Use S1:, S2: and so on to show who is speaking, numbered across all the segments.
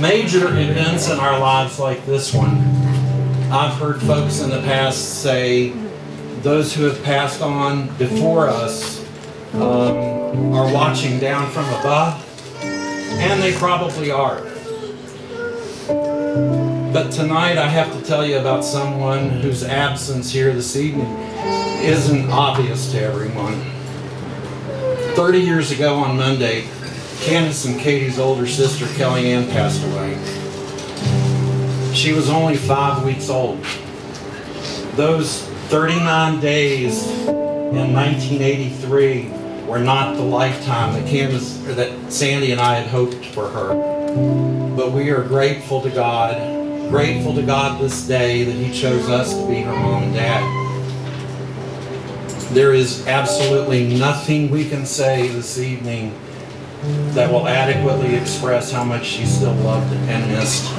S1: major events in our lives like this one, I've heard folks in the past say those who have passed on before us um, are watching down from above, and they probably are. But tonight I have to tell you about someone whose absence here this evening isn't obvious to everyone. 30 years ago on Monday, Kandace and Katie's older sister, Kellyanne, passed away. She was only five weeks old. Those 39 days in 1983 were not the lifetime that Kandace or that Sandy and I had hoped for her. But we are grateful to God, grateful to God this day that He chose us to be her mom and dad. There is absolutely nothing we can say this evening that will adequately express how much she still loved and missed.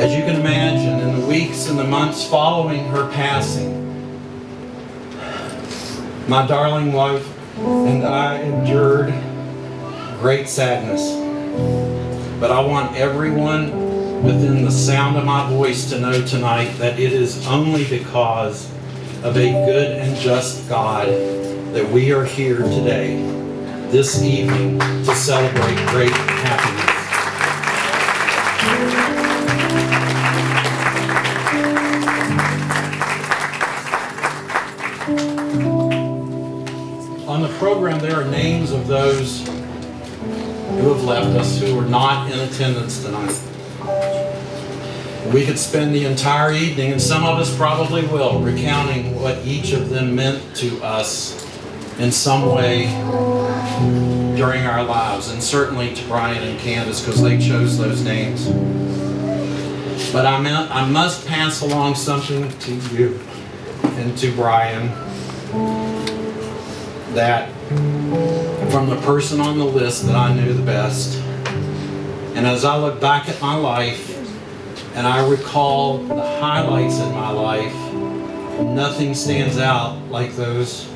S1: As you can imagine, in the weeks and the months following her passing, my darling wife and I endured great sadness. But I want everyone within the sound of my voice to know tonight that it is only because of a good and just God that we are here today, this evening, to celebrate great happiness. On the program, there are names of those who have left us who are not in attendance tonight. We could spend the entire evening, and some of us probably will, recounting what each of them meant to us in some way during our lives, and certainly to Brian and Kandace because they chose those names. But I, meant, I must pass along something to you and to Brian that from the person on the list that I knew the best. And as I look back at my life and I recall the highlights in my life, nothing stands out like those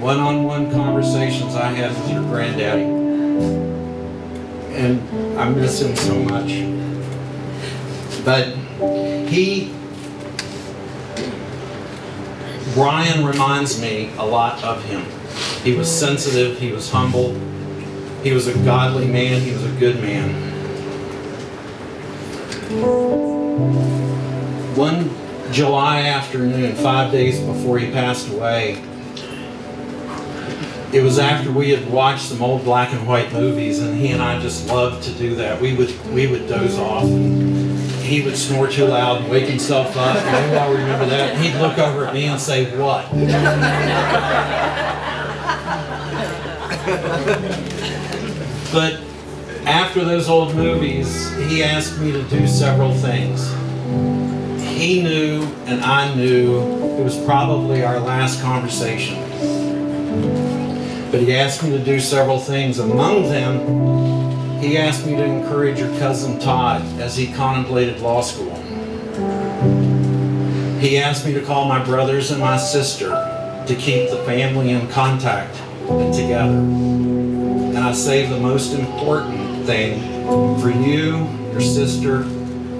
S1: one-on-one conversations I had with your granddaddy. And I miss him so much. But he, Brian reminds me a lot of him. He was sensitive, he was humble, he was a godly man, he was a good man. One July afternoon, five days before he passed away, it was after we had watched some old black and white movies, and he and I just loved to do that. We would we would doze off, and he would snore too loud and wake himself up. And all remember that. And he'd look over at me and say, "What?" but after those old movies, he asked me to do several things. He knew, and I knew, it was probably our last conversation. But he asked me to do several things. Among them, he asked me to encourage your cousin Todd as he contemplated law school. He asked me to call my brothers and my sister to keep the family in contact and together. And I saved the most important thing for you, your sister,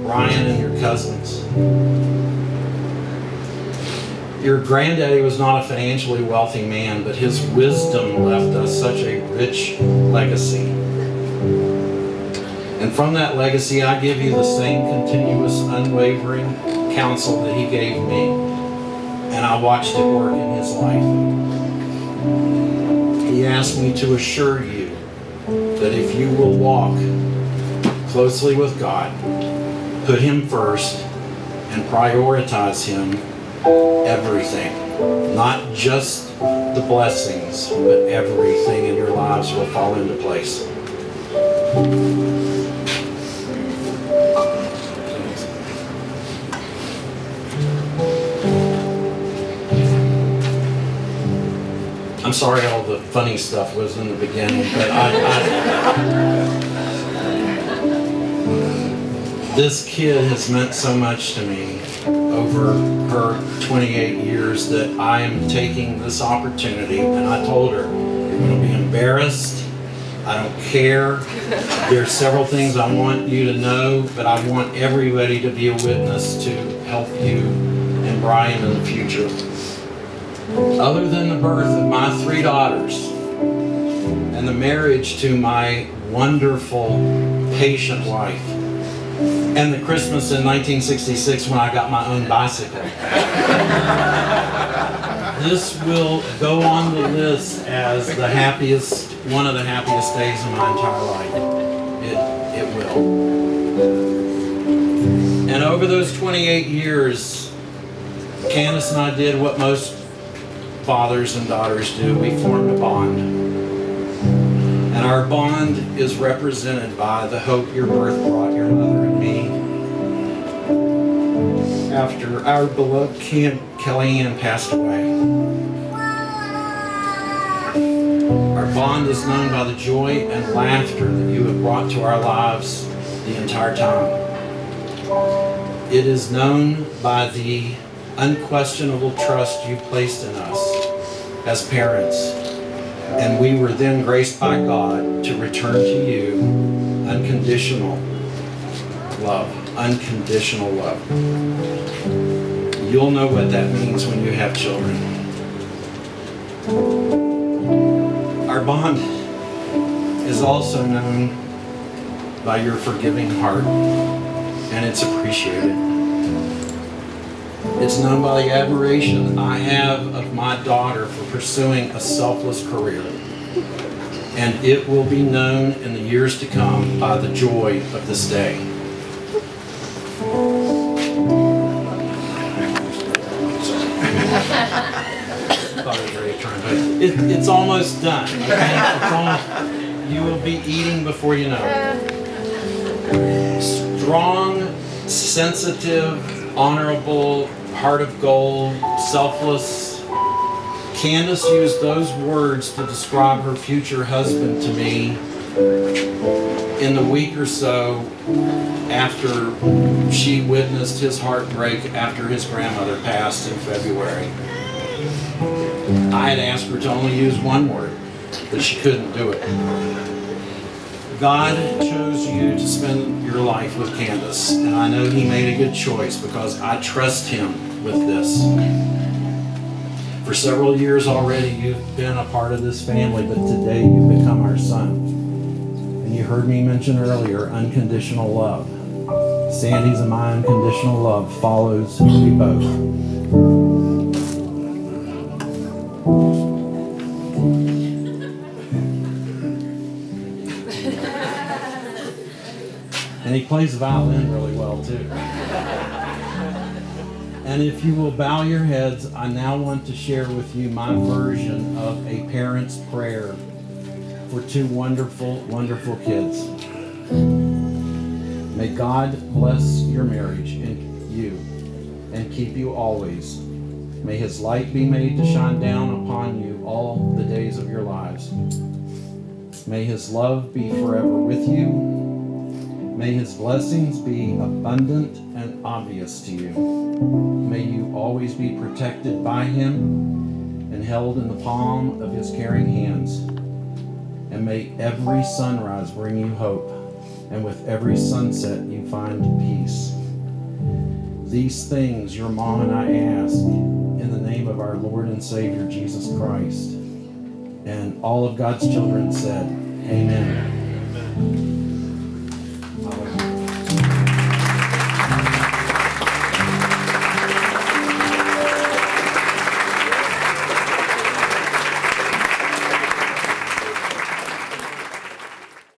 S1: Ryan, and your cousins. Your granddaddy was not a financially wealthy man, but his wisdom left us such a rich legacy. And from that legacy, I give you the same continuous, unwavering counsel that he gave me. And I watched it work in his life. He asked me to assure you that if you will walk closely with God, put Him first, and prioritize Him, everything, not just the blessings, but everything in your lives will fall into place. I'm sorry all the funny stuff was in the beginning, but I, I this kid has meant so much to me over her 28 years that I am taking this opportunity, and I told her, you're going to be embarrassed. I don't care. There's several things I want you to know, but I want everybody to be a witness to help you and Brian in the future. Other than the birth of my three daughters and the marriage to my wonderful, patient wife, and the Christmas in 1966 when I got my own bicycle. this will go on the list as the happiest, one of the happiest days of my entire life. It, it will. And over those 28 years, Kandace and I did what most fathers and daughters do. We formed a bond. And our bond is represented by the hope your birth brought your mother After our beloved Cam- Kellyanne passed away. Our bond is known by the joy and laughter that you have brought to our lives the entire time. It is known by the unquestionable trust you placed in us as parents. And we were then graced by God to return to you unconditional love. Unconditional love. You'll know what that means when you have children. Our bond is also known by your forgiving heart, and it's appreciated. It's known by the admiration I have of my daughter for pursuing a selfless career. And it will be known in the years to come by the joy of this day. It, it's almost done. Okay? Almost, you will be eating before you know it. Strong, sensitive, honorable, heart of gold, selfless. Kandace used those words to describe her future husband to me in the week or so after she witnessed his heartbreak after his grandmother passed in February. I had asked her to only use one word, but she couldn't do it. God chose you to spend your life with Kandace, and I know He made a good choice because I trust Him with this. For several years already, you've been a part of this family, but today you've become our son. And you heard me mention earlier unconditional love. Sandy's and my unconditional love follows we both. Plays violin really well too. And if you will bow your heads, I now want to share with you my version of a parent's prayer for two wonderful, wonderful kids. May God bless your marriage and you and keep you always. May his light be made to shine down upon you all the days of your lives. May his love be forever with you. May his blessings be abundant and obvious to you. May you always be protected by him and held in the palm of his caring hands. And may every sunrise bring you hope, and with every sunset you find peace. These things your mom and I ask in the name of our Lord and Savior Jesus Christ. And all of God's children said, Amen.